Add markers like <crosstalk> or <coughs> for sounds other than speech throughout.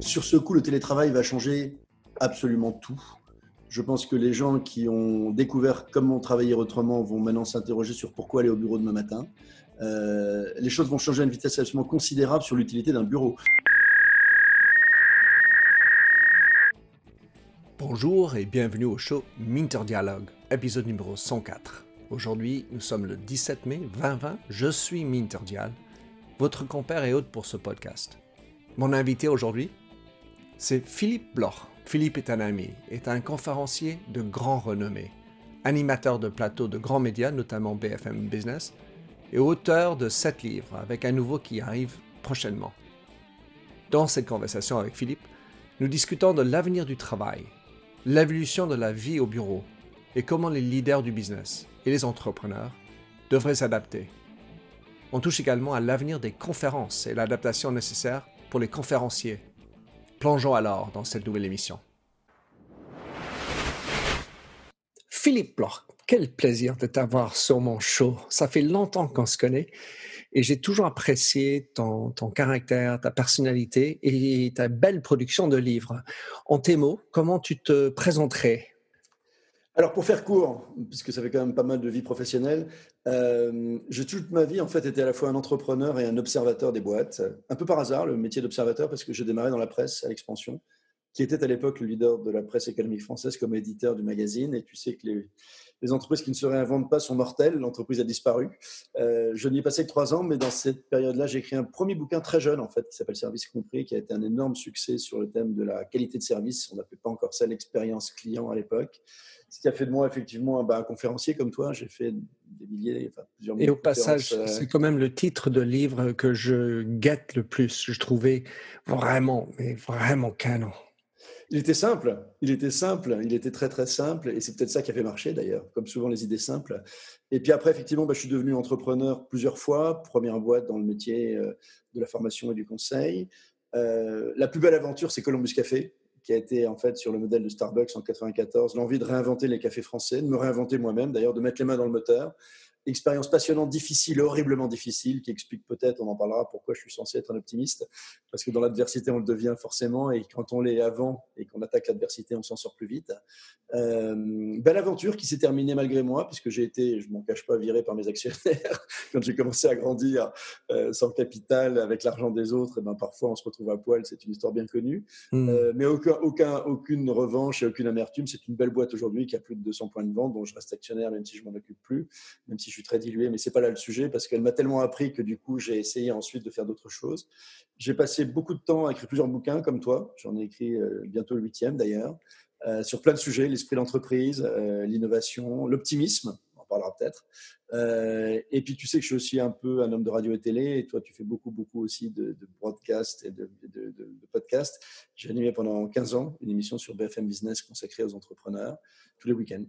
Sur ce coup, le télétravail va changer absolument tout. Je pense que les gens qui ont découvert comment travailler autrement vont maintenant s'interroger sur pourquoi aller au bureau demain matin. Euh, les choses vont changer à une vitesse absolument considérable sur l'utilité d'un bureau. Bonjour et bienvenue au show Minter Dialogue, épisode numéro 104. Aujourd'hui, nous sommes le 17 mai 2020. Je suis Minter Dial, votre compère et hôte pour ce podcast. Mon invité aujourd'hui, c'est Philippe Bloch. Philippe est un ami, est un conférencier de grand renommée, animateur de plateaux de grands médias, notamment BFM Business, et auteur de sept livres, avec un nouveau qui arrive prochainement. Dans cette conversation avec Philippe, nous discutons de l'avenir du travail, l'évolution de la vie au bureau et comment les leaders du business et les entrepreneurs devraient s'adapter. On touche également à l'avenir des conférences et l'adaptation nécessaire pour les conférenciers Plongeons alors dans cette nouvelle émission. Philippe Bloch, quel plaisir de t'avoir sur mon show. Ça fait longtemps qu'on se connaît et j'ai toujours apprécié ton, ton, caractère, ta personnalité et ta belle production de livres. En tes mots, comment tu te présenterais alors pour faire court, puisque ça fait quand même pas mal de vie professionnelle, euh, j'ai toute ma vie en fait été à la fois un entrepreneur et un observateur des boîtes. Un peu par hasard le métier d'observateur parce que j'ai démarré dans la presse à l'expansion, qui était à l'époque le leader de la presse économique française comme éditeur du magazine. Et tu sais que les, les entreprises qui ne se réinventent pas sont mortelles. L'entreprise a disparu. Euh, je n'y ai passé que trois ans, mais dans cette période-là, j'ai écrit un premier bouquin très jeune, en fait, qui s'appelle Service compris, qui a été un énorme succès sur le thème de la qualité de service. On n'appelait pas encore ça l'expérience client à l'époque ce qui a fait de moi effectivement bah, un conférencier comme toi. J'ai fait des milliers, enfin, plusieurs milliers. Et au passage, euh, c'est quand même le titre de livre que je guette le plus. Je trouvais vraiment, mais vraiment canon. Il était simple, il était simple, il était très très simple, et c'est peut-être ça qui a fait marcher d'ailleurs, comme souvent les idées simples. Et puis après, effectivement, bah, je suis devenu entrepreneur plusieurs fois, première boîte dans le métier euh, de la formation et du conseil. Euh, la plus belle aventure, c'est Columbus Café, qui a été en fait sur le modèle de Starbucks en 94, l'envie de réinventer les cafés français, de me réinventer moi-même d'ailleurs, de mettre les mains dans le moteur expérience passionnante, difficile, horriblement difficile, qui explique peut-être, on en parlera, pourquoi je suis censé être un optimiste, parce que dans l'adversité, on le devient forcément, et quand on l'est avant et qu'on attaque l'adversité, on s'en sort plus vite. Euh, belle aventure qui s'est terminée malgré moi, puisque j'ai été, je m'en cache pas, viré par mes actionnaires <laughs> quand j'ai commencé à grandir euh, sans capital, avec l'argent des autres. Et ben parfois, on se retrouve à poil, c'est une histoire bien connue, hmm. euh, mais aucun, aucun, aucune revanche et aucune amertume. C'est une belle boîte aujourd'hui qui a plus de 200 points de vente, dont je reste actionnaire, même si je m'en occupe plus, même si je suis très dilué, mais c'est pas là le sujet parce qu'elle m'a tellement appris que du coup, j'ai essayé ensuite de faire d'autres choses. J'ai passé beaucoup de temps à écrire plusieurs bouquins comme toi. J'en ai écrit euh, bientôt le huitième d'ailleurs, euh, sur plein de sujets l'esprit d'entreprise, euh, l'innovation, l'optimisme. On en parlera peut-être. et puis, tu sais que je suis aussi un peu un homme de radio et télé. Et toi, tu fais beaucoup, beaucoup aussi de, de broadcast et de, de, de podcast. J'ai animé pendant 15 ans une émission sur BFM Business consacrée aux entrepreneurs tous les week-ends.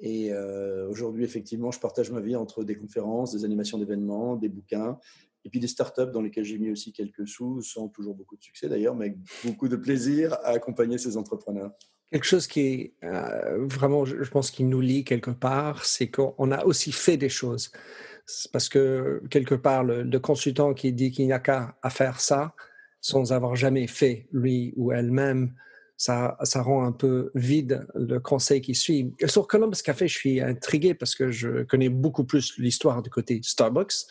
Et euh, aujourd'hui, effectivement, je partage ma vie entre des conférences, des animations d'événements, des bouquins, et puis des startups dans lesquelles j'ai mis aussi quelques sous, sans toujours beaucoup de succès d'ailleurs, mais avec beaucoup de plaisir à accompagner ces entrepreneurs. Quelque chose qui est euh, vraiment, je pense, qui nous lie quelque part, c'est qu'on a aussi fait des choses. Parce que quelque part, le, le consultant qui dit qu'il n'y a qu'à faire ça, sans avoir jamais fait, lui ou elle-même, ça, ça rend un peu vide le conseil qui suit. Sur Columbus Café, je suis intrigué parce que je connais beaucoup plus l'histoire du côté Starbucks.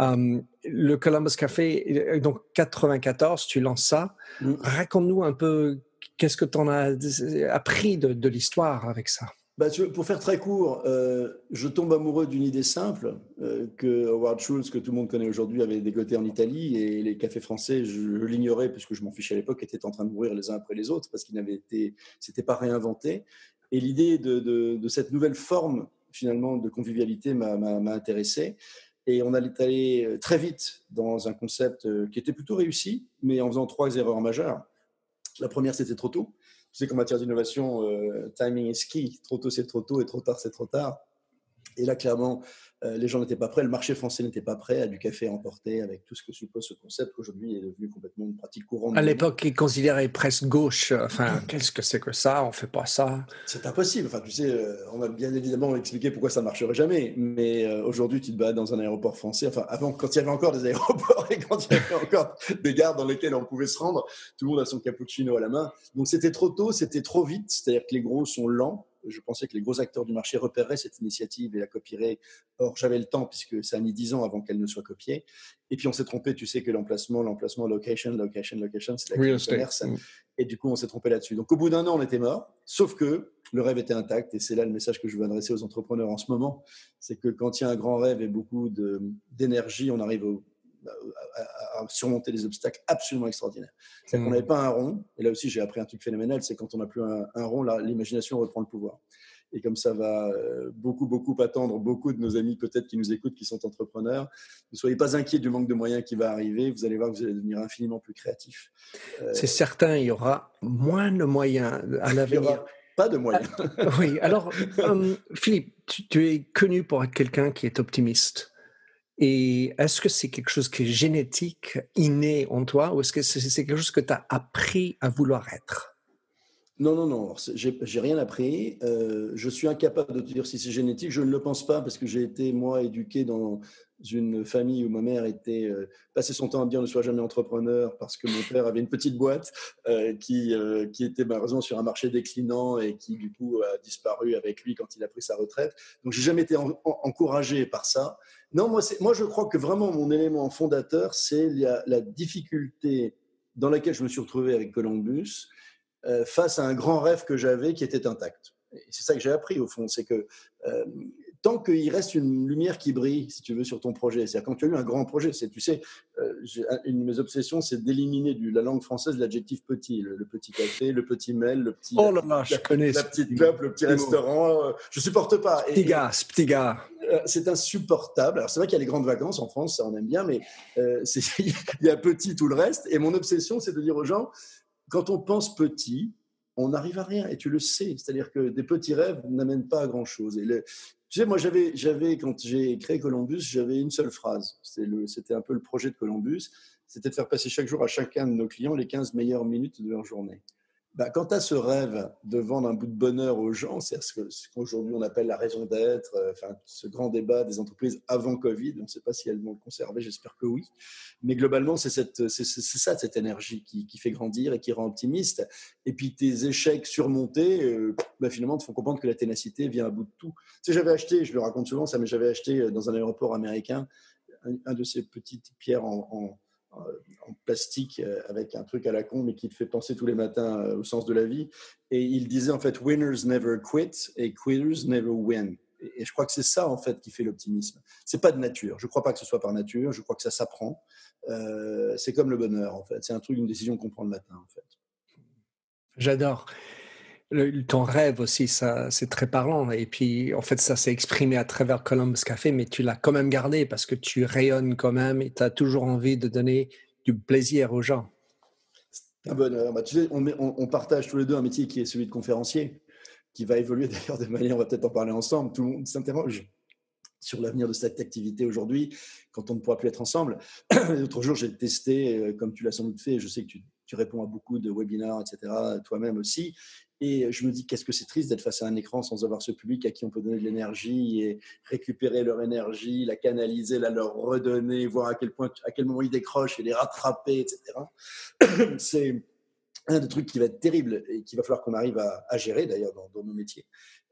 Um, le Columbus Café, donc 94, tu lances ça. Mm. Raconte-nous un peu qu'est-ce que tu en as appris de, de l'histoire avec ça. Bah, pour faire très court, euh, je tombe amoureux d'une idée simple euh, que Howard Schultz, que tout le monde connaît aujourd'hui, avait dégoté en Italie et les cafés français, je, l'ignorais parce que je m'en fichais à l'époque, étaient en train de mourir les uns après les autres parce qu'ils n'avaient été, c'était pas réinventé. Et l'idée de, de, cette nouvelle forme finalement de convivialité m'a intéressé. Et on allait aller très vite dans un concept euh, qui était plutôt réussi, mais en faisant trois erreurs majeures. La première, c'était trop tôt. Tu sais qu'en matière d'innovation, euh, timing is key. Trop tôt, c'est trop tôt et trop tard, c'est trop tard. Et là, clairement, euh, les gens n'étaient pas prêts, le marché français n'était pas prêt à du café emporté avec tout ce que suppose ce concept qu'aujourd'hui est devenu complètement une pratique courante. À l'époque, il considérait presque gauche. Enfin, qu'est-ce que c'est que ça On fait pas ça. C'est impossible. Enfin, tu sais, euh, on a bien évidemment expliqué pourquoi ça ne marcherait jamais. Mais euh, aujourd'hui, tu te bats dans un aéroport français. Enfin, avant, quand il y avait encore des aéroports <laughs> et quand il y avait encore des gares dans lesquelles on pouvait se rendre, tout le monde a son cappuccino à la main. Donc c'était trop tôt, c'était trop vite. C'est-à-dire que les gros sont lents je pensais que les gros acteurs du marché repéreraient cette initiative et la copieraient. Or, j'avais le temps puisque ça a mis dix ans avant qu'elle ne soit copiée. Et puis, on s'est trompé. Tu sais que l'emplacement, l'emplacement, location, location, location, c'est la commerce. Mm. Et du coup, on s'est trompé là-dessus. Donc, au bout d'un an, on était mort. Sauf que le rêve était intact. Et c'est là le message que je veux adresser aux entrepreneurs en ce moment. C'est que quand il y a un grand rêve et beaucoup d'énergie, on arrive au, à, surmonter des obstacles absolument extraordinaires. C'est qu'on hmm. n'avait pas un rond, et là aussi j'ai appris un truc phénoménal, c'est quand on n'a plus un, rond, l'imagination reprend le pouvoir. Et comme ça va euh, beaucoup, beaucoup attendre beaucoup de nos amis peut-être qui nous écoutent, qui sont entrepreneurs, ne soyez pas inquiets du manque de moyens qui va arriver, vous allez voir que vous allez devenir infiniment plus créatif. Euh, c'est certain, il y aura moins de moyens à l'avenir pas de moyens. Ah, oui, alors euh, Philippe, tu, es connu pour être quelqu'un qui est optimiste. Et est-ce que c'est quelque chose qui est génétique, inné en toi, ou est-ce que c'est quelque chose que tu as appris à vouloir être? Non, non, non, j'ai rien appris. Euh, je suis incapable de te dire si c'est génétique. Je ne le pense pas parce que j'ai été, moi, éduqué dans une famille où ma mère était euh, passait son temps à dire ne sois jamais entrepreneur parce que mon père avait une petite boîte euh, qui, qui était malheureusement sur un marché déclinant et qui, du coup, a disparu avec lui quand il a pris sa retraite. Donc, j'ai jamais été encouragé par ça. Non, moi, moi, je crois que vraiment mon élément fondateur, c'est la, la, difficulté dans laquelle je me suis retrouvé avec Columbus euh, face à un grand rêve que j'avais qui était intact. C'est ça que j'ai appris au fond, c'est que euh, tant qu'il reste une lumière qui brille, si tu veux, sur ton projet. C'est-à-dire quand tu as eu un grand projet, c'est, tu sais, euh, une de mes obsessions, c'est d'éliminer de la langue française l'adjectif petit, le, petit café, le petit mail, le petit, oh là je connais la petite club, le petit restaurant. Euh, je supporte pas. Petit gars, petit gars. Euh, c'est insupportable. Alors c'est vrai qu'il y a les grandes vacances en France, ça on aime bien, mais <laughs> il y a petit tout le reste. Et mon obsession, c'est de dire aux gens, quand on pense petit, on n'arrive à rien et tu le sais. C'est-à-dire que des petits rêves n'amènent pas à grand-chose. Et le, tu sais, moi, j'avais, quand j'ai créé Columbus, j'avais une seule phrase. C'était un peu le projet de Columbus. C'était de faire passer chaque jour à chacun de nos clients les 15 meilleures minutes de leur journée. Bah, quand tu as ce rêve de vendre un bout de bonheur aux gens, c'est ce qu'aujourd'hui on appelle la raison d'être, euh, enfin, ce grand débat des entreprises avant Covid, on ne sait pas si elles vont le conserver, j'espère que oui. Mais globalement, c'est ça, cette énergie qui, fait grandir et qui rend optimiste. Et puis tes échecs surmontés, euh, bah, finalement, te font comprendre que la ténacité vient à bout de tout. Tu sais, j'avais acheté, je le raconte souvent ça, mais j'avais acheté euh, dans un aéroport américain un, de ces petites pierres en plastique euh, avec un truc à la con, mais qui te fait penser tous les matins euh, au sens de la vie. Et il disait en fait winners never quit et quitters never win. Et je crois que c'est ça en fait qui fait l'optimisme. C'est pas de nature. Je crois pas que ce soit par nature. Je crois que ça s'apprend. Euh, c'est comme le bonheur en fait. C'est un truc, une décision qu'on prend le matin en fait. J'adore ton rêve aussi, ça, c'est très parlant. Et puis, en fait, ça s'est exprimé à travers Columbus Café, mais tu l'as quand même gardé parce que tu rayonnes quand même et tu as toujours envie de donner du plaisir aux gens. Un bonheur. Bah, tu sais, on, partage tous les deux un métier qui est celui de conférencier, qui va évoluer <laughs> d'ailleurs de manière, on va peut-être en parler ensemble. Tout le monde s'interroge sur l'avenir de cette activité aujourd'hui, quand on ne pourra plus être ensemble. <clears throat> L'autre jour, j'ai testé, euh, comme tu l'as sans doute fait, je sais que tu, tu réponds à beaucoup de webinars, etc., toi-même aussi. Et je me dis, qu'est-ce que c'est triste d'être face à un écran sans avoir ce public à qui on peut donner de l'énergie et récupérer leur énergie, la canaliser, la leur redonner, voir à quel point, à quel moment ils décrochent et les rattraper, etc. <coughs> c'est un des trucs qui va être terrible et qu'il va falloir qu'on arrive à, gérer d'ailleurs dans, nos métiers.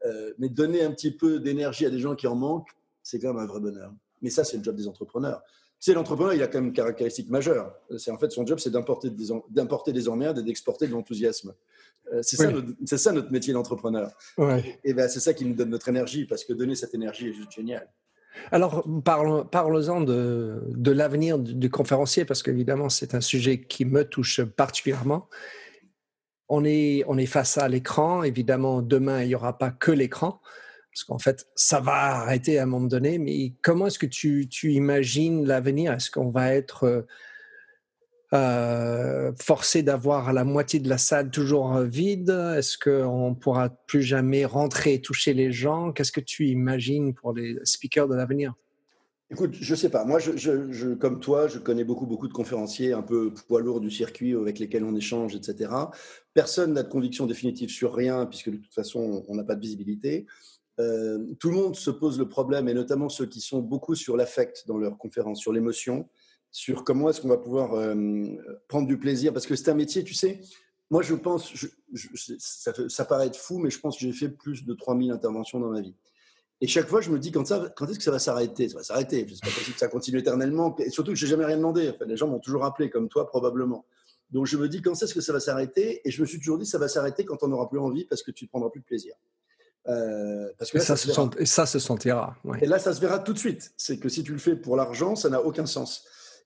Euh, mais donner un petit peu d'énergie à des gens qui en manquent, c'est quand même un vrai bonheur. Mais ça, c'est le job des entrepreneurs. C'est l'entrepreneur, il a quand même une caractéristique majeure. C'est en fait son job, c'est d'importer des, d'importer des emmerdes et d'exporter de l'enthousiasme. Euh, c'est ça, ça, notre métier d'entrepreneur. Et ben, c'est ça qui nous donne notre énergie, parce que donner cette énergie est juste génial. Alors, parlons, parlons-en de, de l'avenir du, conférencier, parce qu'évidemment, c'est un sujet qui me touche particulièrement. On est, on est face à l'écran. Évidemment, demain, il n'y aura pas que l'écran, parce qu'en fait, ça va arrêter à un moment donné. Mais comment est-ce que tu, imagines l'avenir? Est-ce qu'on va être euh, euh, forcé d'avoir la moitié de la salle toujours vide? Est-ce qu'on pourra plus jamais rentrer et toucher les gens? Qu'est-ce que tu imagines pour les speakers de l'avenir? Écoute, je sais pas. Moi, je, comme toi, je connais beaucoup, beaucoup de conférenciers un peu poids lourds du circuit avec lesquels on échange, etc. Personne n'a de conviction définitive sur rien, puisque de toute façon, on n'a pas de visibilité. Euh, tout le monde se pose le problème, et notamment ceux qui sont beaucoup sur l'affect dans leurs conférences, sur l'émotion, sur comment est-ce qu'on va pouvoir euh, prendre du plaisir. Parce que c'est un métier, tu sais, moi je pense, ça, paraît être fou, mais je pense que j'ai fait plus de 3000 interventions dans ma vie. Et chaque fois, je me dis, quand, est-ce que ça va s'arrêter? Ça va s'arrêter. C'est pas possible que ça continue éternellement. Et surtout que je n'ai jamais rien demandé. les gens m'ont toujours appelé, comme toi, probablement. Donc, je me dis, quand est-ce que ça va s'arrêter? Et je me suis toujours dit, ça va s'arrêter quand on n'aura plus envie parce que tu ne prendras plus de plaisir. Euh, parce que ça, se sent, et ça se sentira. Et là, ça se verra tout de suite. C'est que si tu le fais pour l'argent, ça n'a aucun sens.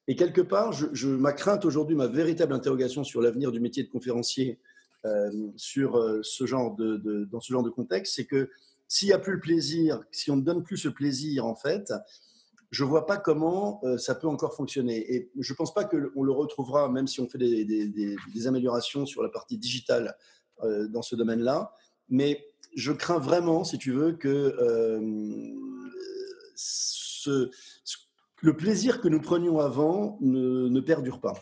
Et quelque part, je, ma crainte aujourd'hui, ma véritable interrogation sur l'avenir du métier de conférencier euh, sur euh, ce genre de, dans ce genre de contexte, c'est que s'il n'y a plus le plaisir, si on ne donne plus ce plaisir, en fait, je ne vois pas comment euh, ça peut encore fonctionner. Et je ne pense pas qu'on le retrouvera, même si on fait des, améliorations sur la partie digitale dans ce domaine-là. Mais je crains vraiment, si tu veux, que euh, le plaisir que nous prenions avant ne, ne perdure pas.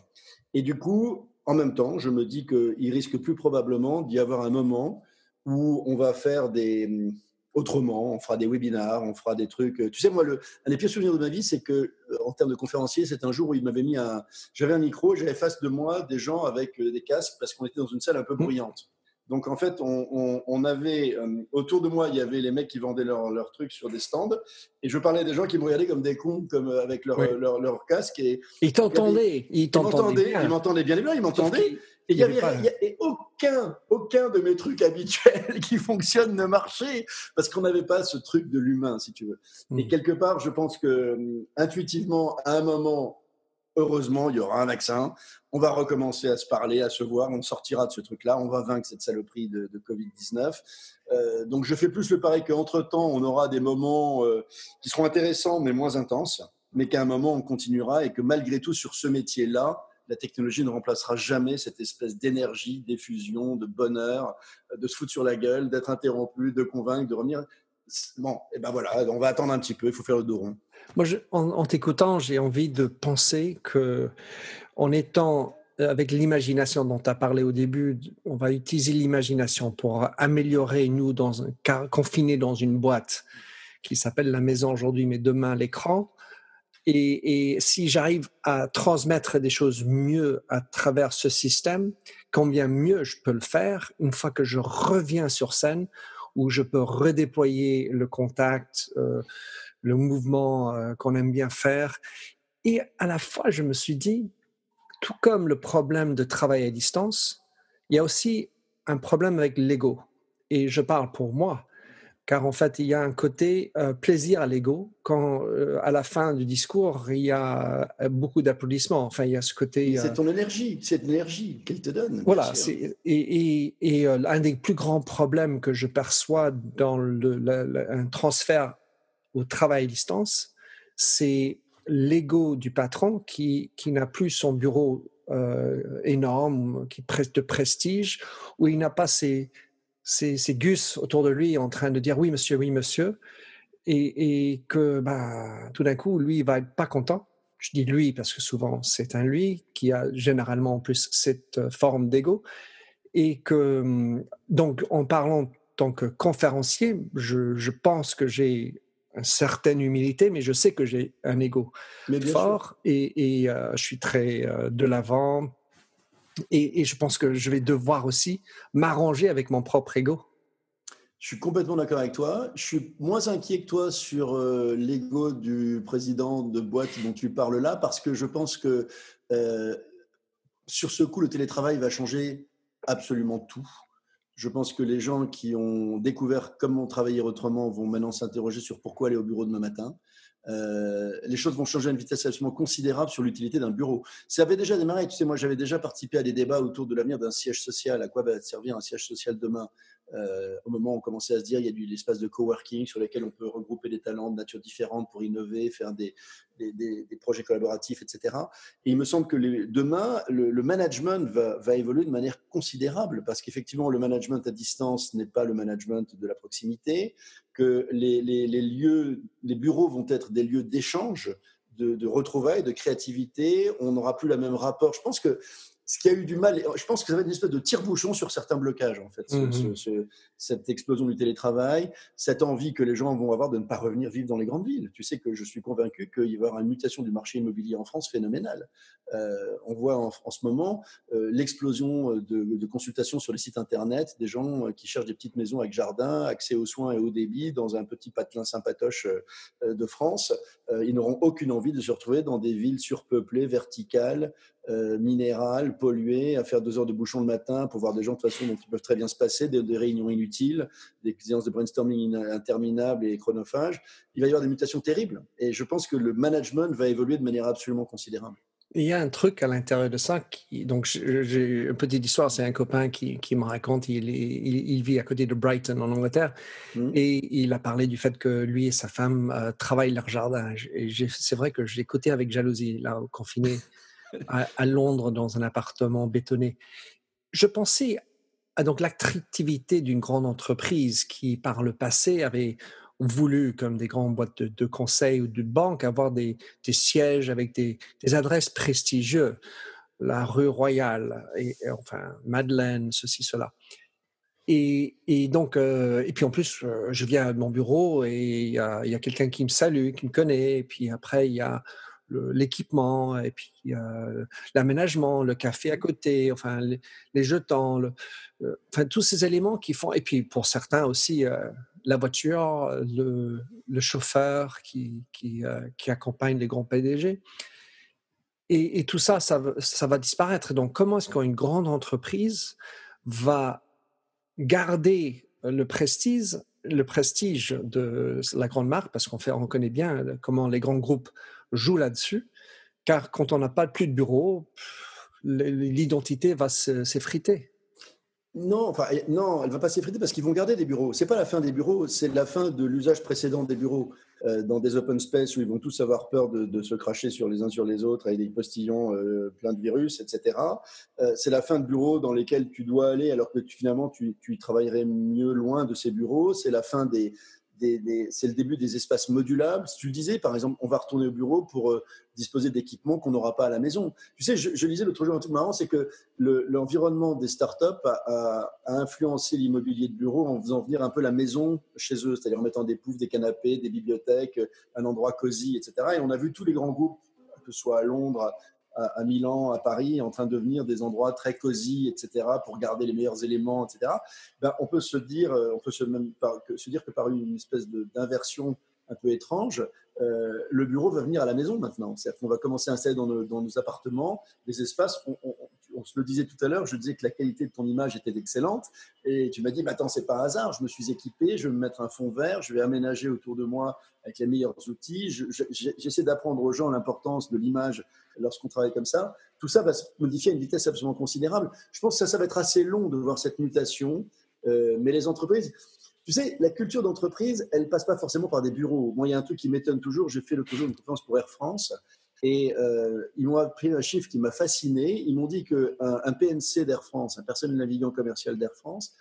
Et du coup, en même temps, je me dis qu'il risque plus probablement d'y avoir un moment où on va faire des autrement. On fera des webinars, on fera des trucs. Euh, tu sais, moi, le, un des pires souvenirs de ma vie, c'est que, euh, en termes de conférencier, c'est un jour où il m'avait mis un. J'avais un micro, j'avais face de moi des gens avec des casques parce qu'on était dans une salle un peu mmh. bruyante. Donc, en fait, on, avait. autour de moi, il y avait les mecs qui vendaient leurs trucs sur des stands. Et je parlais des gens qui me regardaient comme des cons, comme avec leur, leur, casque. Et, ils t'entendaient. Ils t'entendaient. Ils m'entendaient bien. Ils m'entendaient. Et il n'y avait, aucun, aucun de mes trucs <laughs> habituels qui fonctionnent ne marchait parce qu'on n'avait pas ce truc de l'humain, si tu veux. Et hmm. quelque part, je pense que intuitivement, à un moment, heureusement, il y aura un vaccin. On va recommencer à se parler, à se voir. On sortira de ce truc-là. On va vaincre cette saloperie de, Covid-19. Euh, donc, je fais plus le pari qu'entre-temps, on aura des moments euh, qui seront intéressants, mais moins intenses. Mais qu'à un moment, on continuera et que malgré tout, sur ce métier-là, la technologie ne remplacera jamais cette espèce d'énergie, d'effusion, de bonheur, de se foutre sur la gueule, d'être interrompu, de convaincre, de revenir. Bon, et ben voilà, on va attendre un petit peu, il faut faire le dos rond. Moi, en, t'écoutant, j'ai envie de penser que en étant euh, avec l'imagination dont tu as parlé au début, on va utiliser l'imagination pour améliorer nous dans un confiné dans une boîte qui s'appelle la maison aujourd'hui, mais demain l'écran. Et, si j'arrive à transmettre des choses mieux à travers ce système, combien mieux je peux le faire une fois que je reviens sur scène, où je peux redéployer le contact, euh, le mouvement euh, qu'on aime bien faire. Et à la fois, je me suis dit, tout comme le problème de travail à distance, il y a aussi un problème avec l'ego. Et je parle pour moi car en fait, il y a un côté euh, plaisir à l'ego quand, euh, à la fin du discours, il y a euh, beaucoup d'applaudissements. Enfin, il y a ce côté. C'est ton énergie, c'est l'énergie qu'elle te donne. Voilà. Et, et, un des plus grands problèmes que je perçois dans le, un transfert au travail à distance, c'est l'ego du patron qui, qui n'a plus son bureau énorme, qui de prestige, où il n'a pas ses c'est Gus autour de lui en train de dire oui monsieur, oui monsieur, et, que bah, tout d'un coup, lui, il va être pas content. Je dis lui parce que souvent c'est un lui qui a généralement en plus cette euh, forme d'ego. Et que, hum, donc, en parlant en tant que conférencier, je, pense que j'ai une certaine humilité, mais je sais que j'ai un ego fort et, euh, je suis très euh, de l'avant, et, je pense que je vais devoir aussi m'arranger avec mon propre ego. Je suis complètement d'accord avec toi. Je suis moins inquiet que toi sur euh, l'ego du président de boîte dont tu parles là, parce que je pense que euh, sur ce coup, le télétravail va changer absolument tout. Je pense que les gens qui ont découvert comment travailler autrement vont maintenant s'interroger sur pourquoi aller au bureau demain matin. Euh, les choses vont changer à une vitesse absolument considérable sur l'utilité d'un bureau. Ça avait déjà démarré, tu sais, moi j'avais déjà participé à des débats autour de l'avenir d'un siège social, à quoi va servir un siège social demain? Euh, au moment où on commençait à se dire il y a du l'espace de coworking sur lequel on peut regrouper des talents de nature différente pour innover, faire des, projets collaboratifs, etc. Et il me semble que demain, le, management va, évoluer de manière considérable parce qu'effectivement, le management à distance n'est pas le management de la proximité, que les lieux, les bureaux vont être des lieux d'échange de, de, retrouvailles, de créativité. On n'aura plus la même rapport. Je pense que ce qui a eu du mal, je pense que ça va être une espèce de tire-bouchon sur certains blocages, en fait, mhm. cette explosion du télétravail, cette envie que les gens vont avoir de ne pas revenir vivre dans les grandes villes. Tu sais que je suis convaincu qu'il va y avoir une mutation du marché immobilier en France phénoménale. Euh, on voit en, ce moment euh, l'explosion de, de, consultations sur les sites Internet, des gens euh, qui cherchent des petites maisons avec jardin, accès aux soins et au débit dans un petit patelin sympatoche de France. ils n'auront aucune envie de se retrouver dans des villes surpeuplées, verticales, euh, minéral, pollué, à faire deux heures de bouchon le matin pour voir des gens de toute façon dont ils peuvent très bien se passer, des, réunions inutiles, des séances de brainstorming interminables et chronophages. Il va y avoir des mutations terribles. Et je pense que le management va évoluer de manière absolument considérable. Il y a un truc à l'intérieur de ça. Qui, donc, j'ai une petite histoire. C'est un copain qui, qui me raconte. Il, il, vit à côté de Brighton, en Angleterre. Mmh. Et il a parlé du fait que lui et sa femme euh, travaillent leur jardin. Et c'est vrai que j'ai écouté avec jalousie, là, confiné <laughs> à, Londres dans un appartement bétonné. Je pensais à donc l'attractivité d'une grande entreprise qui, par le passé, avait voulu, comme des grandes boîtes de, conseil ou de banque, avoir des, sièges avec des, adresses prestigieuses. La rue Royale, et, enfin Madeleine, ceci, cela. Et, donc, euh, et puis en plus, euh, je viens à mon bureau et il y a, a quelqu'un qui me salue, qui me connaît. Et puis après, il y a l'équipement et puis l'aménagement, le café à côté, enfin les, jetons, le, enfin tous ces éléments qui font et puis pour certains aussi euh, la voiture, le, le chauffeur qui, qui, euh, qui, accompagne les grands PDG. Et, et tout ça, ça, ça, va disparaître. Donc, comment est-ce qu'une grande entreprise va garder le prestige, le prestige de la grande marque, parce qu'on fait, on connaît bien comment les grands groupes joue là-dessus, car quand on n'a pas plus de bureau, l'identité va s'effriter. Non, enfin, non, elle va pas s'effriter parce qu'ils vont garder des bureaux. C'est pas la fin des bureaux, c'est la fin de l'usage précédent des bureaux euh, dans des open space où ils vont tous avoir peur de, se cracher sur les uns sur les autres avec des postillons euh, pleins de virus, etc. Euh, c'est la fin de bureaux dans lesquels tu dois aller alors que finalement tu, tu travaillerais mieux loin de ces bureaux. C'est la fin des, c'est le début des espaces modulables. Si tu le disais, par exemple, on va retourner au bureau pour euh, disposer d'équipements qu'on n'aura pas à la maison. Tu sais, je, lisais l'autre jour un truc marrant, c'est que l'environnement des startups a, a, influencé l'immobilier de bureau en faisant venir un peu la maison chez eux, c'est-à-dire en mettant des poufs, des canapés, des bibliothèques, un endroit cosy, etc. Et on a vu tous les grands groupes, que ce soit à Londres, à, Milan, à Paris, en train de devenir des endroits très cosy, etc., pour garder les meilleurs éléments, etc., ben, on peut se dire, euh, on peut se, même se dire que par une espèce d'inversion un peu étrange, euh, le bureau va venir à la maison maintenant. C'est-à-dire qu'on va commencer à installer dans nos, appartements des espaces. Se le disait tout à l'heure, je disais que la qualité de ton image était excellente. Et tu m'as dit, mais attends, c'est pas hasard. Je me suis équipé, je vais me mettre un fond vert, je vais aménager autour de moi avec les meilleurs outils. J'essaie d'apprendre aux gens l'importance de l'image lorsqu'on travaille comme ça. Tout ça va se modifier à une vitesse absolument considérable. Je pense que ça, va être assez long de voir cette mutation. Euh, mais les entreprises, tu sais, la culture d'entreprise, elle passe pas forcément par des bureaux. Moi, il y a un truc qui m'étonne toujours. J'ai fait l'autre jour une conférence pour Air France et euh, ils m'ont appris un chiffre qui m'a fasciné. Ils m'ont dit qu'un un PNC d'Air France, un personnel navigant commercial d'Air France,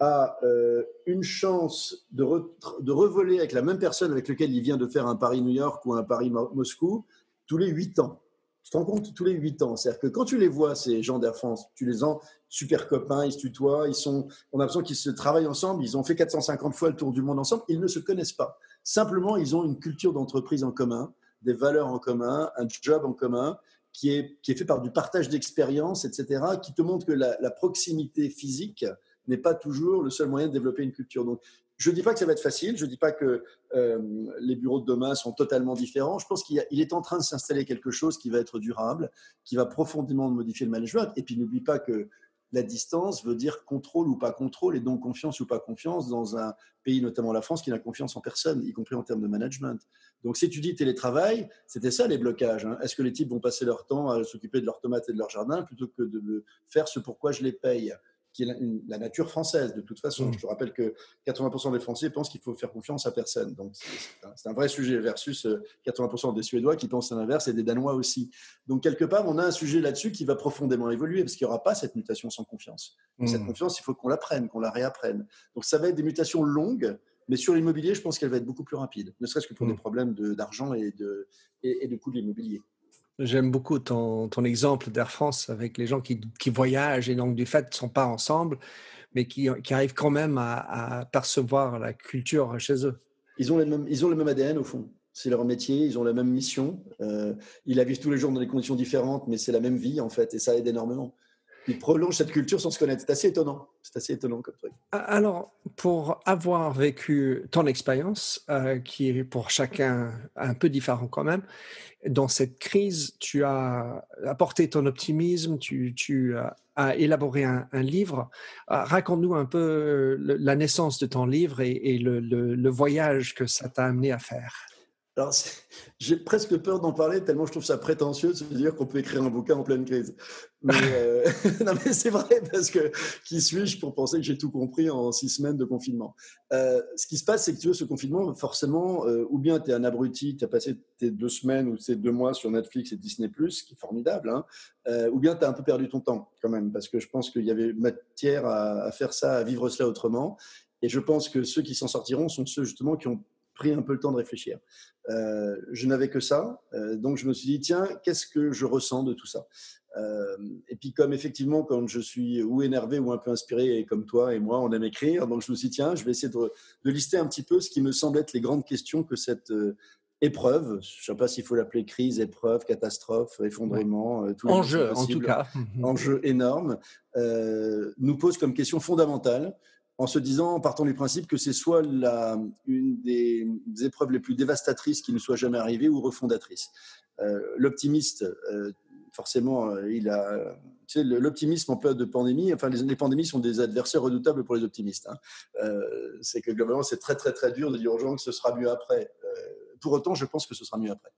a euh, une chance de, revoler avec la même personne avec laquelle il vient de faire un Paris-New York ou un Paris-Moscou tous les huit ans. Tu te rends compte? Tous les huit ans. C'est-à-dire que quand tu les vois, ces gens d'Air France, tu les as super copains, ils se tutoient, ils sont, on a l'impression qu'ils se travaillent ensemble, ils ont fait 450 fois le tour du monde ensemble, ils ne se connaissent pas. Simplement, ils ont une culture d'entreprise en commun, des valeurs en commun, un job en commun, qui est, qui est fait par du partage d'expériences, etc., qui te montre que la, proximité physique n'est pas toujours le seul moyen de développer une culture. Donc, je ne dis pas que ça va être facile, je ne dis pas que euh, les bureaux de demain sont totalement différents. Je pense qu'il est en train de s'installer quelque chose qui va être durable, qui va profondément modifier le management. Et puis n'oublie pas que la distance veut dire contrôle ou pas contrôle, et donc confiance ou pas confiance dans un pays, notamment la France, qui n'a confiance en personne, y compris en termes de management. Donc si tu dis télétravail, c'était ça les blocages. Hein. Est-ce que les types vont passer leur temps à s'occuper de leurs tomates et de leur jardin plutôt que de faire ce pourquoi je les paye? Qui est la, nature française de toute façon. Mm. Je te rappelle que 80% des Français pensent qu'il faut faire confiance à personne. Donc c'est un, vrai sujet versus 80% euh, des Suédois qui pensent à l'inverse et des Danois aussi. Donc quelque part, on a un sujet là-dessus qui va profondément évoluer parce qu'il n'y aura pas cette mutation sans confiance. Cette Mm. confiance, il faut qu'on l'apprenne, qu'on la réapprenne. Donc ça va être des mutations longues. Mais sur l'immobilier, je pense qu'elle va être beaucoup plus rapide, ne serait-ce que pour Mm. des problèmes de- d'argent et de, et, et de coût de l'immobilier. J'aime beaucoup ton, ton exemple d'Air France avec les gens qui, qui voyagent et donc du fait ne sont pas ensemble, mais qui, qui arrivent quand même à, percevoir la culture chez eux. Ils ont, les mêmes, ils ont le même ADN au fond. C'est leur métier, ils ont la même mission. Euh, ils la vivent tous les jours dans des conditions différentes, mais c'est la même vie en fait, et ça aide énormément. Ils prolongent cette culture sans se connaître. C'est assez étonnant. C'est assez étonnant comme truc. Alors, pour avoir vécu ton expérience, euh, qui est pour chacun un peu différent quand même, dans cette crise, tu as apporté ton optimisme, tu, tu as, élaboré un, livre. Euh, Raconte-nous un peu la naissance de ton livre et, le voyage que ça t'a amené à faire. Alors, j'ai presque peur d'en parler tellement je trouve ça prétentieux de se dire qu'on peut écrire un bouquin en pleine crise. Mais, <laughs> euh, <laughs> non, mais c'est vrai parce que qui suis-je pour penser que j'ai tout compris en six semaines de confinement? Euh, Ce qui se passe, c'est que tu veux, ce confinement, forcément, euh, ou bien tu es un abruti, tu as passé tes deux semaines ou tes deux mois sur Netflix et Disney, ce qui est formidable, hein, ou bien tu as un peu perdu ton temps quand même, parce que je pense qu'il y avait matière à, à faire ça, à vivre cela autrement. Et je pense que ceux qui s'en sortiront sont ceux justement qui ont pris un peu le temps de réfléchir. Euh, je n'avais que ça, euh, donc je me suis dit, tiens, qu'est-ce que je ressens de tout ça? Euh, Et puis comme effectivement, quand je suis ou énervé ou un peu inspiré, et comme toi et moi, on aime écrire, donc je me suis dit, tiens, je vais essayer de, de lister un petit peu ce qui me semble être les grandes questions que cette épreuve, je ne sais pas s'il faut l'appeler crise, épreuve, catastrophe, effondrement, les mots Enjeu, en tout cas. <laughs> enjeu énorme, nous pose comme question fondamentale en se disant, en partant du principe que c'est soit une des, épreuves les plus dévastatrices qui nous soit jamais arrivée ou refondatrice. Euh, L'optimiste, euh, forcément, euh, il a. Tu sais, l'optimisme en période de pandémie, enfin, les, pandémies sont des adversaires redoutables pour les optimistes. hein. C'est que globalement, c'est très, très, très dur de dire aux gens que ce sera mieux après. Pour autant, je pense que ce sera mieux après.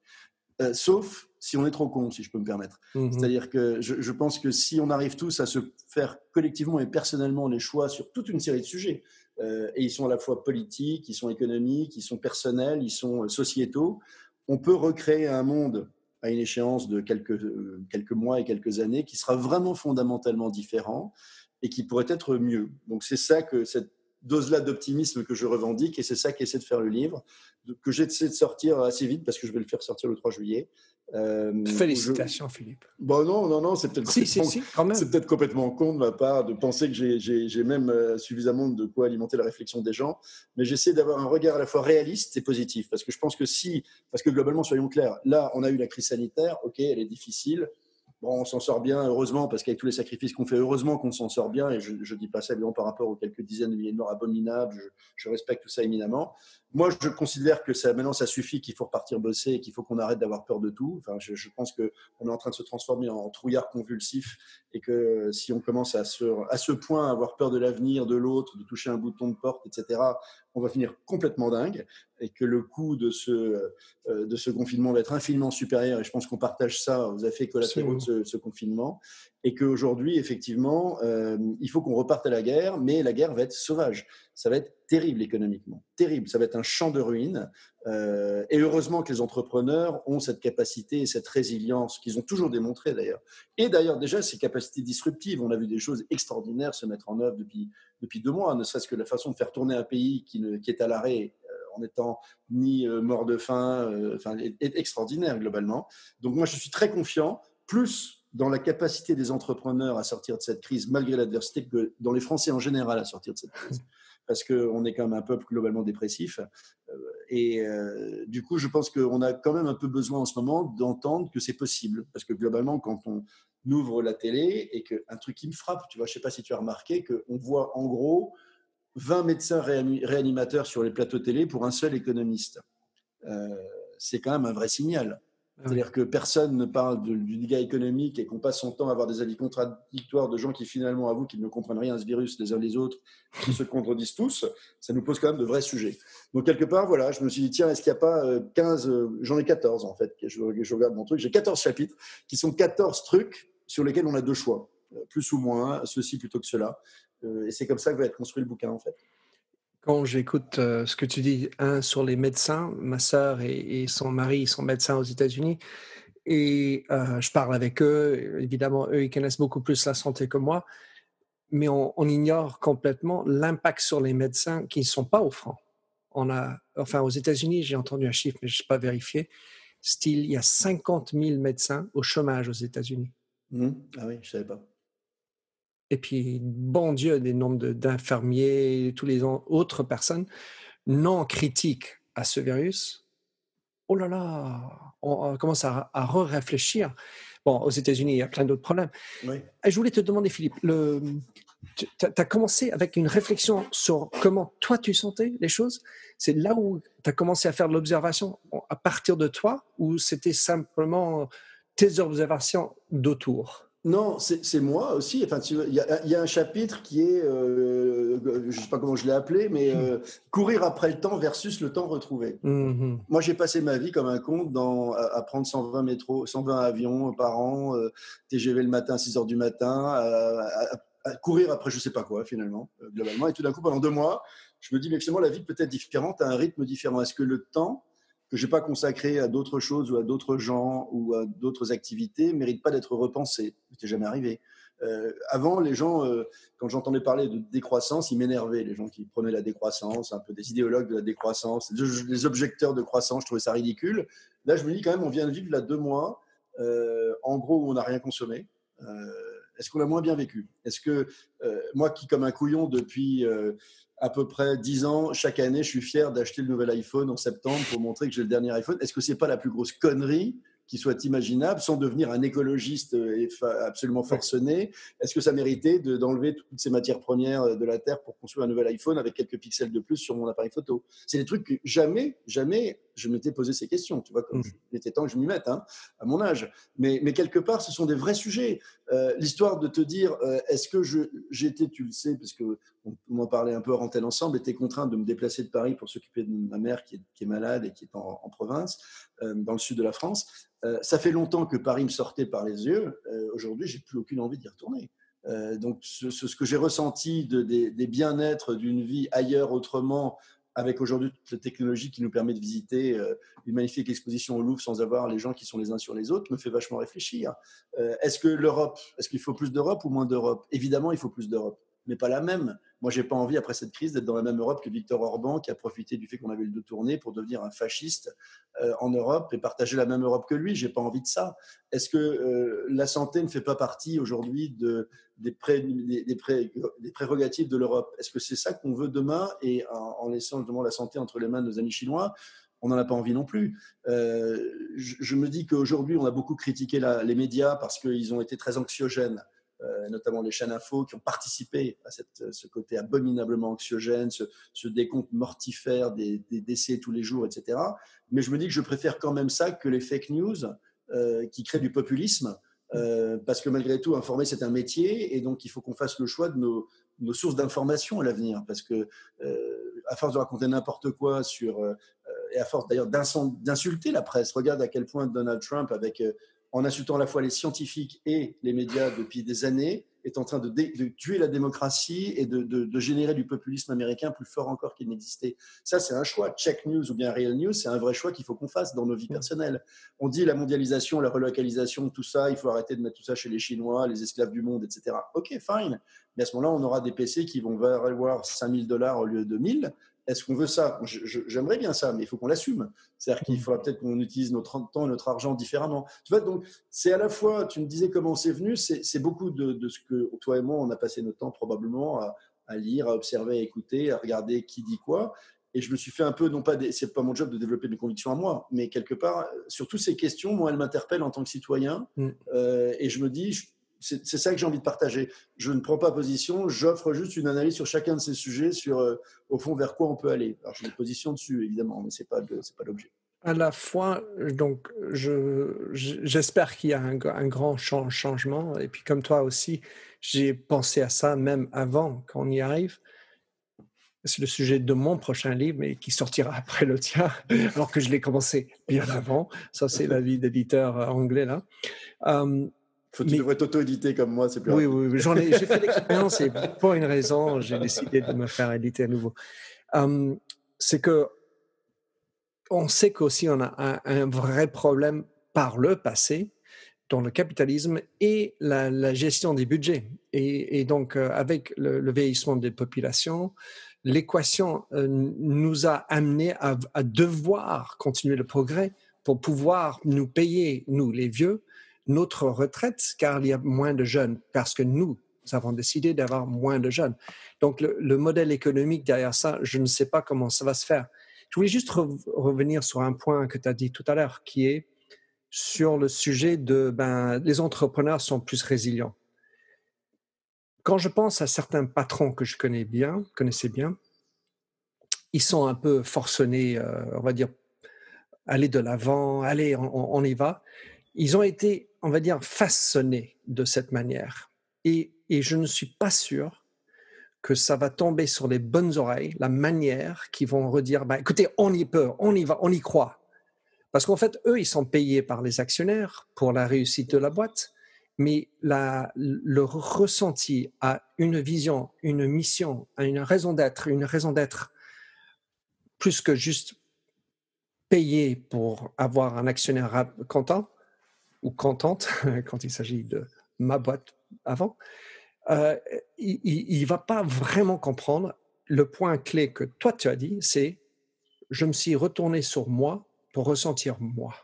Euh, sauf si on est trop con, si je peux me permettre. Mhm. C'est-à-dire que je, je pense que si on arrive tous à se faire collectivement et personnellement les choix sur toute une série de sujets, euh, et ils sont à la fois politiques, ils sont économiques, ils sont personnels, ils sont euh, sociétaux, on peut recréer un monde à une échéance de quelques, euh, quelques mois et quelques années qui sera vraiment fondamentalement différent et qui pourrait être mieux. Donc c'est ça que cette dose-là d'optimisme que je revendique et c'est ça qu'essaie de faire le livre, que j'essaie de sortir assez vite parce que je vais le faire sortir le 3 juillet. Euh, je- Félicitations, Philippe. Bon, non, non, non, c'est peut-être Si, complètement- si, complètement con de ma part de penser que j'ai même euh, suffisamment de quoi alimenter la réflexion des gens, mais j'essaie d'avoir un regard à la fois réaliste et positif, parce que je pense que si, parce que globalement, soyons clairs, là, on a eu la crise sanitaire, ok, elle est difficile, on s'en sort bien, heureusement, parce qu'avec tous les sacrifices qu'on fait, heureusement qu'on s'en sort bien, et je ne dis pas ça évidemment par rapport aux quelques dizaines de milliers de morts abominables, je, respecte tout ça éminemment. Moi, je considère que ça, maintenant, ça suffit, qu'il faut repartir bosser, et qu'il faut qu'on arrête d'avoir peur de tout. Enfin, je, pense qu'on est en train de se transformer en trouillard convulsif et que si on commence à ce, à ce point à avoir peur de l'avenir, de l'autre, de toucher un bouton de porte, etc., on va finir complètement dingue et que le coût de ce, euh, de ce confinement va être infiniment supérieur. Et je pense qu'on partage ça aux effets collatéraux de ce, ce confinement. Et qu'aujourd'hui, effectivement, euh, il faut qu'on reparte à la guerre, mais la guerre va être sauvage. Ça va être terrible économiquement, terrible. Ça va être un champ de ruines. Euh, et heureusement que les entrepreneurs ont cette capacité et cette résilience qu'ils ont toujours démontré d'ailleurs. Et d'ailleurs déjà ces capacités disruptives. On a vu des choses extraordinaires se mettre en œuvre depuis depuis deux mois, ne serait-ce que la façon de faire tourner un pays qui, qui est à l'arrêt euh, en étant ni mort de faim, enfin, est extraordinaire globalement. Donc moi je suis très confiant, plus dans la capacité des entrepreneurs à sortir de cette crise malgré l'adversité que dans les Français en général à sortir de cette crise <laughs> parce qu'on est quand même un peuple globalement dépressif. Et euh, du coup, je pense qu'on a quand même un peu besoin en ce moment d'entendre que c'est possible. Parce que globalement, quand on ouvre la télé et qu'un truc qui me frappe, tu vois, je ne sais pas si tu as remarqué, qu'on voit en gros 20 médecins réanimateurs sur les plateaux télé pour un seul économiste. Euh, c'est quand même un vrai signal. C'est-à-dire que personne ne parle du dégât économique et qu'on passe son temps à avoir des avis contradictoires de gens qui finalement avouent qu'ils ne comprennent rien à ce virus les uns les autres, qui se <laughs> contredisent tous, ça nous pose quand même de vrais sujets. Donc quelque part, voilà, je me suis dit, tiens, est-ce qu'il n'y a pas 15, j'en ai 14 en fait, je, je regarde mon truc, j'ai 14 chapitres qui sont 14 trucs sur lesquels on a deux choix. plus ou moins, ceci plutôt que cela. et c'est comme ça que va être construit le bouquin, en fait. Quand j'écoute ce que tu dis, un sur les médecins, ma sœur et, son mari sont médecins aux États-Unis, et je parle avec eux. Évidemment, eux, ils connaissent beaucoup plus la santé que moi, mais on, ignore complètement l'impact sur les médecins qui ne sont pas au franc. On a, enfin, aux États-Unis, j'ai entendu un chiffre, mais je ne sais pas vérifié. Style, il y a 50 000 médecins au chômage aux États-Unis. Mmh. Ah oui, je ne savais pas. Et puis, bon Dieu, des nombres d'infirmiers, tous les autres personnes non critiques à ce virus. Oh là là, on, commence à, à réfléchir Bon, aux États-Unis, il y a plein d'autres problèmes. Je voulais te demander, Philippe, tu as commencé avec une réflexion sur comment toi tu sentais les choses. C'est là où tu as commencé à faire de l'observation à partir de toi ou c'était simplement tes observations d'autour? Non, c'est moi aussi. Enfin, il y, a un chapitre qui est, euh, je ne sais pas comment je l'ai appelé, mais hmm. euh, courir après le temps versus le temps retrouvé. Mmh moi, j'ai passé ma vie comme un con dans, à, prendre 120 métros, 120 avions par an, euh, TGV le matin à 6 heures du matin, à, courir après je ne sais pas quoi finalement, globalement. Et tout d'un coup, pendant deux mois, je me dis, mais finalement, la vie peut être différente, à un rythme différent. Est-ce que le temps que je n'ai pas consacré à d'autres choses ou à d'autres gens ou à d'autres activités mérite pas d'être repensé. Ce n'était jamais arrivé. Euh, avant, les gens, euh, quand j'entendais parler de décroissance, ils m'énervaient, les gens qui prenaient la décroissance, un peu des idéologues de la décroissance, des objecteurs de croissance, je trouvais ça ridicule. Là, je me dis quand même, on vient de vivre là deux mois, euh, en gros, où on n'a rien consommé. Est-ce qu'on a moins bien vécu? Est-ce que moi, qui comme un couillon depuis à peu près 10 ans, chaque année, je suis fier d'acheter le nouvel iPhone en septembre pour montrer que j'ai le dernier iPhone? Est-ce que c'est pas la plus grosse connerie? Qui soit imaginable sans devenir un écologiste euh, absolument forcené Est-ce que ça méritait d'enlever toutes ces matières premières euh, de la Terre pour construire un nouvel iPhone avec quelques pixels de plus sur mon appareil photo? C'est des trucs que jamais, jamais je m'étais posé ces questions. Tu vois, comme mmh. il était temps que je m'y mette hein, à mon âge. Mais, mais, quelque part, ce sont des vrais sujets. Euh, l'histoire de te dire, est-ce que j'étais, tu le sais, parce que on, en parlait un peu en antenne ensemble, était contraint de me déplacer de Paris pour s'occuper de ma mère qui est, qui est, malade et qui est en, en province, dans le sud de la France. Euh, ça fait longtemps que Paris me sortait par les yeux. Euh, aujourd'hui, j'ai plus aucune envie d'y retourner. Euh, donc, ce, que j'ai ressenti de, des, bien-être d'une vie ailleurs, autrement, avec aujourd'hui toute la technologie qui nous permet de visiter une magnifique exposition au Louvre sans avoir les gens qui sont les uns sur les autres, me fait vachement réfléchir. est-ce que l'Europe, est-ce qu'il faut plus d'Europe ou moins d'Europe? Évidemment, il faut plus d'Europe mais pas la même. Moi, j'ai pas envie, après cette crise, d'être dans la même Europe que Victor Orban, qui a profité du fait qu'on avait le dos tourné pour devenir un fasciste euh, en Europe et partager la même Europe que lui. J'ai pas envie de ça. Est-ce que euh, la santé ne fait pas partie aujourd'hui de, des, des, prérogatives de l'Europe? Est-ce que c'est ça qu'on veut demain? Et en, laissant justement la santé entre les mains de nos amis chinois, on n'en a pas envie non plus. Euh, je, me dis qu'aujourd'hui, on a beaucoup critiqué les médias parce qu'ils ont été très anxiogènes. Euh, notamment les chaînes info, qui ont participé à cette, ce côté abominablement anxiogène, ce, décompte mortifère des, décès tous les jours, etc. Mais je me dis que je préfère quand même ça que les fake news euh, qui créent du populisme, euh, parce que malgré tout, informer, c'est un métier, et donc il faut qu'on fasse le choix de nos, nos sources d'information à l'avenir, parce que à force de raconter n'importe quoi sur et à force d'ailleurs d'insulter la presse, regarde à quel point Donald Trump, avec en insultant à la fois les scientifiques et les médias depuis des années, est en train de, tuer la démocratie et de, générer du populisme américain plus fort encore qu'il n'existait. Ça, c'est un choix. Check News ou bien Real News, c'est un vrai choix qu'il faut qu'on fasse dans nos vies personnelles. On dit la mondialisation, la relocalisation, tout ça, il faut arrêter de mettre tout ça chez les Chinois, les esclaves du monde, etc. Ok, fine. Mais à ce moment-là, on aura des PC qui vont valoir 5000 dollars au lieu de 1000 est-ce qu'on veut ça? J'aimerais bien ça, mais il faut qu'on l'assume. C'est-à-dire qu'il faudra peut-être qu'on utilise notre temps et notre argent différemment. Tu vois, donc c'est à la fois, tu me disais comment c'est venu, c'est beaucoup de, ce que toi et moi, on a passé notre temps probablement à, lire, à observer, à écouter, à regarder qui dit quoi. Et je me suis fait un peu, non pas, c'est pas mon job de développer mes convictions à moi, mais quelque part, sur toutes ces questions, moi, elles m'interpellent en tant que citoyen. Mm. Euh, et je me dis, c'est ça que j'ai envie de partager. Je ne prends pas position, j'offre juste une analyse sur chacun de ces sujets, sur euh, au fond vers quoi on peut aller. Alors j'ai une position dessus évidemment, mais c'est pas pas l'objet. À la fois, donc j'espère qu'il y a un, grand changement. Et puis comme toi aussi, j'ai pensé à ça même avant qu'on y arrive. C'est le sujet de mon prochain livre, mais qui sortira <laughs> après le tien, alors que je l'ai commencé bien avant. Ça, c'est l'avis d'éditeur anglais là. Euh, Faut, tu devrais t'auto-éditer comme moi, c'est plus Oui, oui, ai, j'ai fait l'expérience j'en ai, j'ai fait <laughs> l'expérience et pour une raison, j'ai décidé de me faire éditer à nouveau. Hum, c'est que on sait qu'aussi on a un, vrai problème par le passé dans le capitalisme et la, gestion des budgets. Et, donc, euh, avec le, vieillissement des populations, l'équation euh, nous a amené à, devoir continuer le progrès pour pouvoir nous payer, nous les vieux, notre retraite, car il y a moins de jeunes, parce que nous avons décidé d'avoir moins de jeunes. Donc, le, modèle économique derrière ça, je ne sais pas comment ça va se faire. Je voulais juste revenir sur un point que tu as dit tout à l'heure, qui est sur le sujet de ben, les entrepreneurs sont plus résilients. Quand je pense à certains patrons que je connais bien, connaissais bien, ils sont un peu forcenés, euh, on va dire, aller de l'avant, allez, on, on, y va. Ils ont été, on va dire, façonnés de cette manière. Et, je ne suis pas sûr que ça va tomber sur les bonnes oreilles, la manière qui vont redire, bah, écoutez, on y peut, on y va, on y croit. Parce qu'en fait, eux, ils sont payés par les actionnaires pour la réussite de la boîte, mais le ressenti à une vision, une mission, à une raison d'être, une raison d'être, plus que juste payer pour avoir un actionnaire content ou contente <laughs> quand il s'agit de ma boîte avant, euh, il ne va pas vraiment comprendre le point clé que toi tu as dit, c'est je me suis retourné sur moi pour ressentir moi.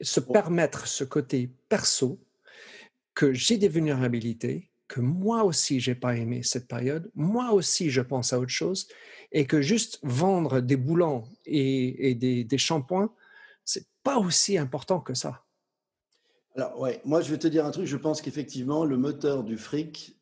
Se permettre ce côté perso, que j'ai des vulnérabilités, que moi aussi j'ai pas aimé cette période, moi aussi je pense à autre chose, et que juste vendre des boulons et, des, des shampoings, pas aussi important que ça. Alors ouais, moi je vais te dire un truc, je pense qu'effectivement le moteur du fric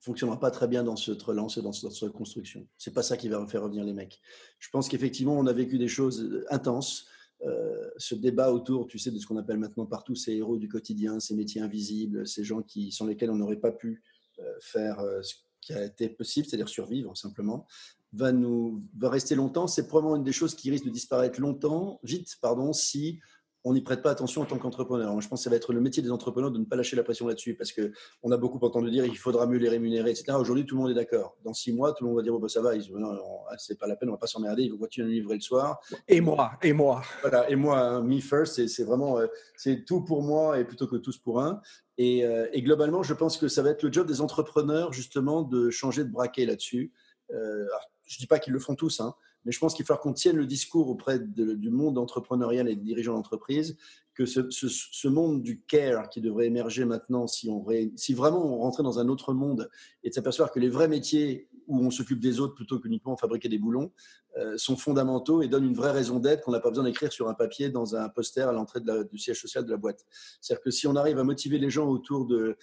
fonctionnera pas très bien dans cette relance et dans cette construction. C'est pas ça qui va faire revenir les mecs. Je pense qu'effectivement, on a vécu des choses euh, intenses. Euh, ce débat autour, tu sais, de ce qu'on appelle maintenant partout ces héros du quotidien, ces métiers invisibles, ces gens qui, sans lesquels on n'aurait pas pu euh, faire ce qui a été possible, c'est-à-dire survivre simplement, va nous va rester longtemps. C'est probablement une des choses qui risque de disparaître longtemps, vite, pardon, si on n'y prête pas attention en tant qu'entrepreneur. Je pense que ça va être le métier des entrepreneurs de ne pas lâcher la pression là-dessus parce qu'on a beaucoup entendu dire qu'il faudra mieux les rémunérer, etc. Aujourd'hui, tout le monde est d'accord. Dans six mois, tout le monde va dire oh, bah, ça va, ah, c'est pas la peine, on va pas s'emmerder, ils vont continuer à livrer le soir. Et moi, et moi. Voilà, et moi, hein, me first, c'est vraiment euh, c'est tout pour moi et plutôt que tous pour un. Euh, et, globalement, je pense que ça va être le job des entrepreneurs justement de changer de braquet là-dessus. Euh, je dis pas qu'ils le font tous, hein, mais je pense qu'il faut qu'on tienne le discours auprès du monde entrepreneurial et des dirigeants d'entreprise que ce, monde du care qui devrait émerger maintenant, si, on, si vraiment on rentrait dans un autre monde et de s'apercevoir que les vrais métiers où on s'occupe des autres plutôt qu'uniquement fabriquer des boulons, euh, sont fondamentaux et donnent une vraie raison d'être qu'on n'a pas besoin d'écrire sur un papier dans un poster à l'entrée du siège social de la boîte. C'est-à-dire que si on arrive à motiver les gens autour de,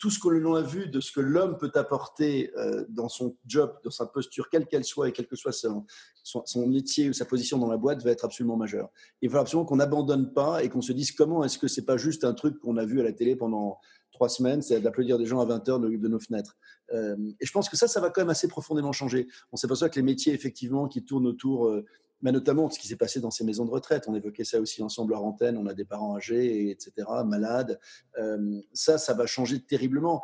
tout ce que l'on a vu, de ce que l'homme peut apporter euh, dans son job, dans sa posture, quelle qu'elle soit et quel que soit son, son, métier ou sa position dans la boîte, va être absolument majeur. Il faut absolument qu'on n'abandonne pas et qu'on se dise comment est-ce que c'est pas juste un truc qu'on a vu à la télé pendant trois semaines, c'est d'applaudir des gens à 20 heures de, nos fenêtres. Euh, et je pense que ça, ça va quand même assez profondément changer. On s'aperçoit que les métiers, effectivement, qui tournent autour, euh, mais notamment ce qui s'est passé dans ces maisons de retraite, on évoquait ça aussi ensemble à antenne, on a des parents âgés, etc., malades. Euh, ça, ça va changer terriblement.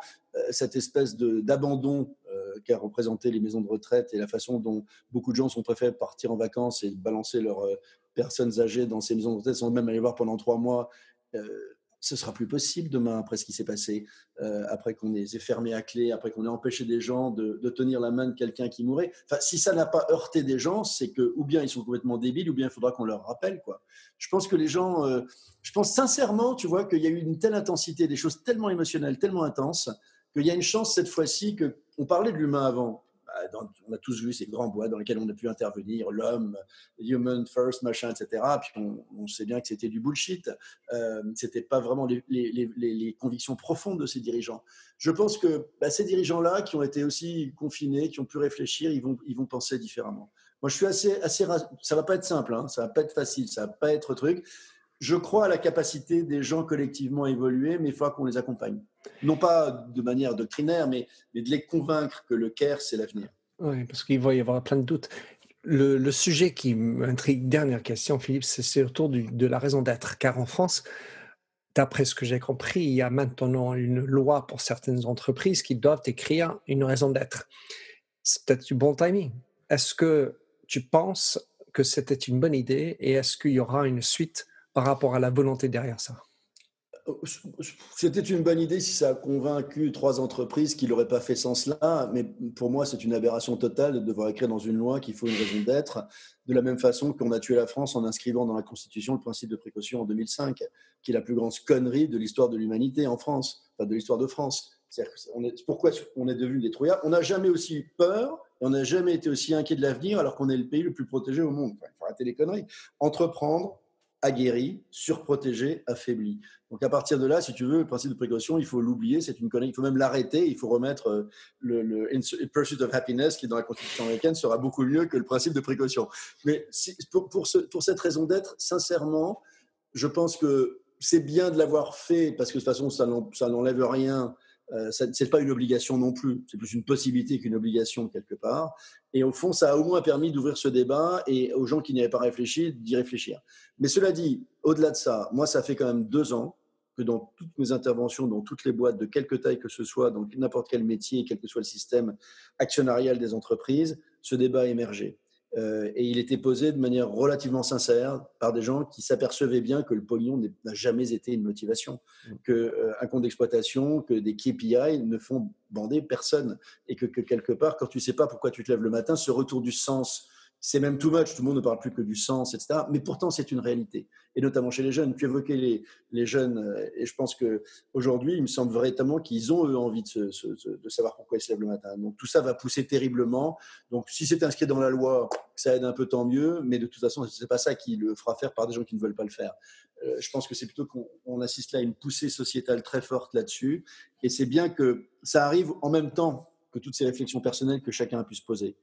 cette espèce d'abandon qu'a représenté les maisons de retraite et la façon dont beaucoup de gens sont préférés partir en vacances et balancer leurs personnes âgées dans ces maisons de retraite sans même aller voir pendant trois mois ce sera plus possible demain après ce qui s'est passé, euh, après qu'on les ait fermés à clé, après qu'on ait empêché des gens de, tenir la main de quelqu'un qui mourait. Enfin, si ça n'a pas heurté des gens, c'est que ou bien ils sont complètement débiles, ou bien il faudra qu'on leur rappelle quoi. Je pense que les gens, euh, je pense sincèrement, tu vois, qu'il y a eu une telle intensité, des choses tellement émotionnelles, tellement intenses, qu'il y a une chance cette fois-ci que on parlait de l'humain avant on a tous vu ces grands bois dans lesquels on a pu intervenir, l'homme, human first, machin, etc. Puis on, sait bien que c'était du bullshit. Euh, c'était pas vraiment les, convictions profondes de ces dirigeants. Je pense que bah, ces dirigeants-là, qui ont été aussi confinés, qui ont pu réfléchir, ils vont, ils vont penser différemment. Moi, je suis assez, assez, ça va pas être simple, hein, ça va pas être facile, ça va pas être truc je crois à la capacité des gens collectivement à évoluer, mais il faut qu'on les accompagne. Non pas de manière doctrinaire, mais, mais de les convaincre que le CARE, c'est l'avenir. Oui, parce qu'il va y avoir plein de doutes. Le, sujet qui m'intrigue, dernière question, Philippe, c'est autour de la raison d'être. Car en France, d'après ce que j'ai compris, il y a maintenant une loi pour certaines entreprises qui doivent écrire une raison d'être. C'est peut-être du bon timing. Est-ce que tu penses que c'était une bonne idée et est-ce qu'il y aura une suite par rapport à la volonté derrière ça? C'était une bonne idée si ça a convaincu trois entreprises qui n'auraient pas fait sans cela, mais pour moi, c'est une aberration totale de devoir écrire dans une loi qu'il faut une raison d'être, de la même façon qu'on a tué la France en inscrivant dans la Constitution le principe de précaution en 2005, qui est la plus grande connerie de l'histoire de l'humanité en France, enfin de l'histoire de France. C'est pourquoi on est devenu des trouillards? On n'a jamais aussi eu peur et on n'a jamais été aussi inquiet de l'avenir alors qu'on est le pays le plus protégé au monde. il faut arrêter les conneries. Entreprendre, aguerri, surprotégé, affaibli. Donc à partir de là, si tu veux, le principe de précaution, il faut l'oublier, c'est une connerie. Il faut même l'arrêter. Il faut remettre euh, le, Pursuit of Happiness, qui dans la Constitution américaine, sera beaucoup mieux que le principe de précaution. Mais pour, pour cette raison d'être, sincèrement, je pense que c'est bien de l'avoir fait parce que de toute façon, ça n'enlève rien euh, ce n'est pas une obligation non plus, c'est plus une possibilité qu'une obligation quelque part. Et au fond, ça a au moins permis d'ouvrir ce débat et aux gens qui n'y avaient pas réfléchi, d'y réfléchir. Mais cela dit, au-delà de ça, moi, ça fait quand même deux ans que dans toutes mes interventions, dans toutes les boîtes, de quelque taille que ce soit, dans n'importe quel métier, quel que soit le système actionnarial des entreprises, ce débat a émergé. Euh, et il était posé de manière relativement sincère par des gens qui s'apercevaient bien que le pognon n'a jamais été une motivation, mmh. qu'un euh, compte d'exploitation, que des KPI ne font bander personne, et que, que, quelque part, quand tu ne sais pas pourquoi tu te lèves le matin, ce retour du sens c'est même too much, tout le monde ne parle plus que du sens, etc. Mais pourtant, c'est une réalité. Et notamment chez les jeunes. Tu évoquais les, les jeunes, euh, et je pense qu'aujourd'hui, il me semble véritablement qu'ils ont, eux, envie de, de, savoir pourquoi ils se lèvent le matin. Donc tout ça va pousser terriblement. Donc si c'est inscrit dans la loi, ça aide un peu, tant mieux. Mais de toute façon, ce n'est pas ça qui le fera faire par des gens qui ne veulent pas le faire. Euh, je pense que c'est plutôt qu'on assiste là à une poussée sociétale très forte là-dessus. Et c'est bien que ça arrive en même temps que toutes ces réflexions personnelles que chacun a pu se poser.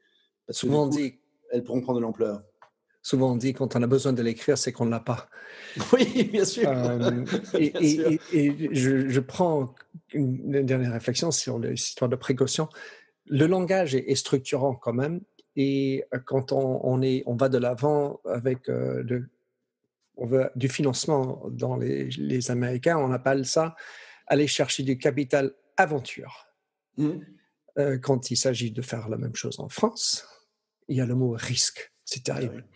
Parce Souvent on dit elles pourront prendre de l'ampleur. Souvent, on dit quand on a besoin de l'écrire, c'est qu'on ne l'a pas. <laughs> Oui, bien sûr. Euh, <laughs> et, je, prends une, dernière réflexion sur l'histoire de précaution. Le langage est, structurant quand même. Et quand on, est, on va de l'avant avec euh, on veut, du financement dans les, les, Américains, on appelle ça aller chercher du capital aventure. Mmh. Euh, quand il s'agit de faire la même chose en France, il y a le mot risque. C'est terrible.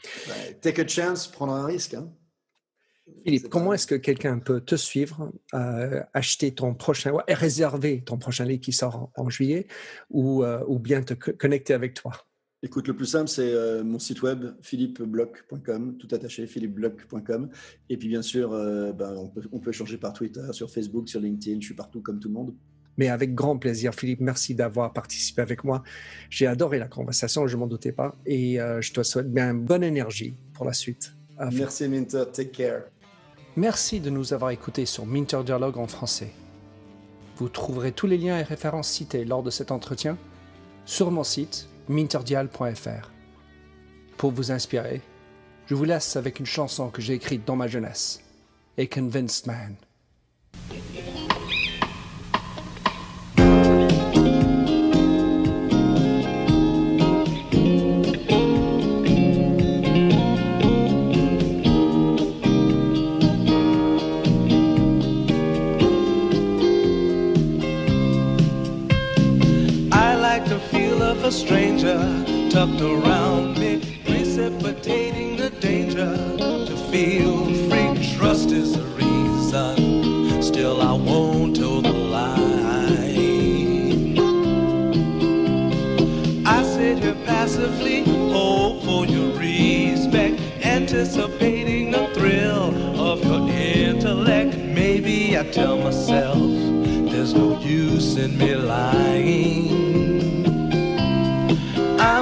take a chance, prendre un risque. Hein. Philippe, comment est-ce que quelqu'un peut te suivre, euh, acheter ton prochain, et réserver ton prochain livre qui sort en, juillet, ou, euh, ou bien te connecter avec toi? Écoute, le plus simple, c'est euh, mon site web, philippeblock.com, tout attaché, philippeblock.com. Et puis, bien sûr, ben, on, peut, on peut échanger par Twitter, sur Facebook, sur LinkedIn, je suis partout comme tout le monde mais avec grand plaisir. Philippe, merci d'avoir participé avec moi. J'ai adoré la conversation, je ne m'en doutais pas. Et euh, je te souhaite bien bonne énergie pour la suite. Merci Minter, take care. Merci de nous avoir écoutés sur Minter Dialogue en français. Vous trouverez tous les liens et références cités lors de cet entretien sur mon site minterdial.fr. Pour vous inspirer, je vous laisse avec une chanson que j'ai écrite dans ma jeunesse, A Convinced Man. Tucked around me, precipitating the danger to feel free. Trust is the reason, still I won't tell the lie. I sit here passively, hope for your respect, anticipating the thrill of your intellect. Maybe I tell myself there's no use in me lying.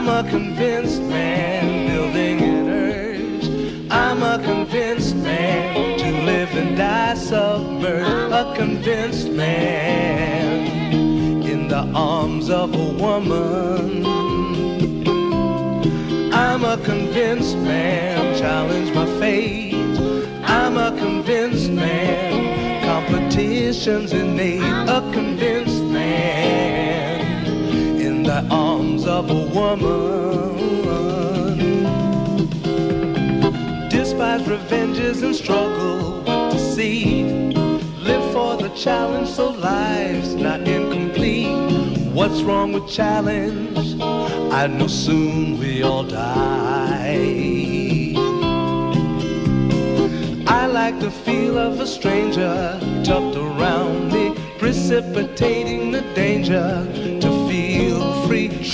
I'm a convinced man, building an urge. I'm a convinced man to live and die submerged. A convinced man in the arms of a woman. I'm a convinced man, challenge my fate. I'm a convinced man, competition's innate. A convinced man of a woman. Despise revenges and struggle with deceit. Live for the challenge, so life's not incomplete. What's wrong with challenge? I know soon we all die. I like the feel of a stranger tucked around me, precipitating the danger.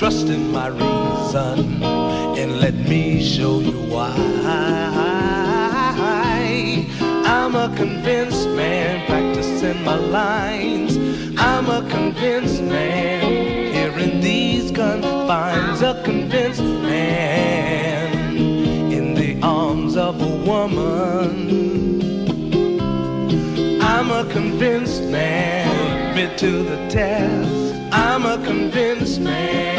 Trust in my reason and let me show you why. I'm a convinced man practicing my lines. I'm a convinced man here in these confines. A convinced man in the arms of a woman. I'm a convinced man, bit to the test. I'm a convinced man.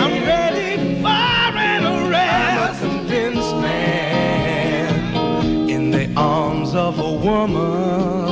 Of a woman.